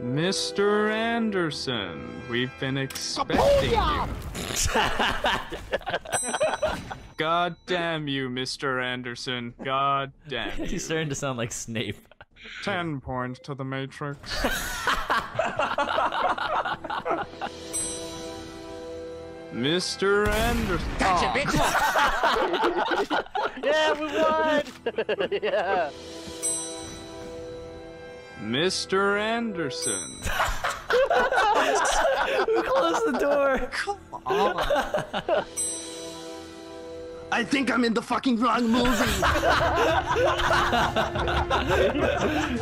Mr. Anderson, we've been expecting you. God damn you, Mr. Anderson. God damn you. He's starting to sound like Snape. Ten points to the Matrix. Mr. Anderson. Yeah, we won! yeah. Mr. Anderson. Close the door. Come on. I think I'm in the fucking wrong movie.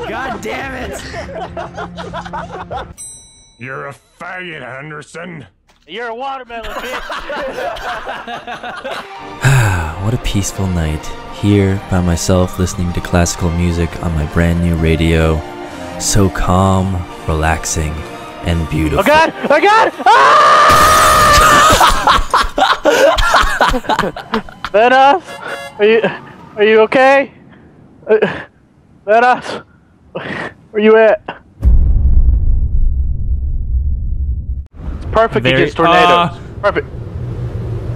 God damn it. You're a faggot, Anderson. You're a watermelon, bitch! What a peaceful night. Here by myself listening to classical music on my brand new radio. So calm, relaxing, and beautiful. Oh god! Oh god! Ah! Thanos? Are you are you okay? Uh, Thanos? Where you at? It's perfect Very- against tornadoes. Ah. perfect.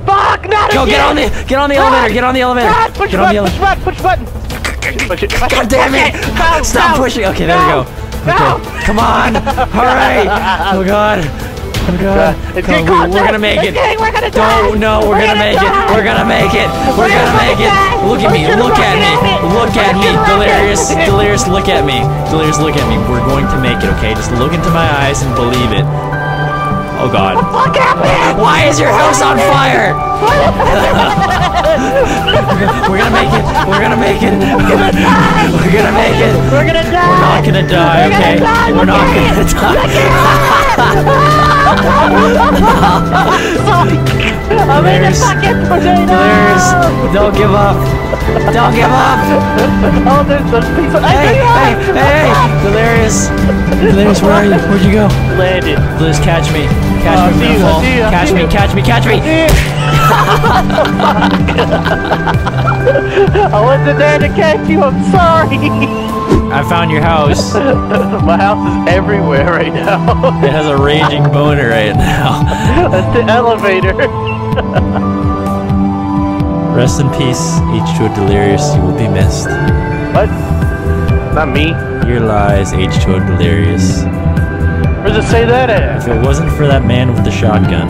Fuck! Not Go again! get on the get on the elevator. Get on the elevator. God, push Get on the button, push button, push button! God damn it! No, Stop no, pushing. Okay, there we go. Okay, come on. All right. Oh god. Oh god. Come on, closer. we're gonna make it. We're gonna. Don't no, we're, We're gonna, gonna make it. We're gonna make it. We're, We're gonna gonna make it. Look at me. Look at me. Look at me. Delirious. Delirious. Look at me. Delirious. Look at me. We're going to make it. Okay, just look into my eyes and believe it. Oh god. What the Fuck happened! Why is your house on fire? We're gonna make it. We're gonna make it. We're gonna make it. We're gonna die! We're not gonna die, We're gonna okay? die, We're not gonna die. I'm in the fucking tornado! There's. Don't give up. Don't give up. Oh, there's a piece of. Hey, hey, hey, hey. Delirious. Delirious, where are you? Where'd you go? Landed. Delirious, catch me. Catch Oh, me. you, fall. you, I Catch me, catch me, catch me. I wasn't there to catch you. I'm sorry. I found your house. My house is everywhere right now. It has a raging boner right now. That's the elevator. Rest in peace, H2O Delirious. You will be missed. What? Not me. Your lies, H2O Delirious. Where does it say that at? If it wasn't for that man with the shotgun,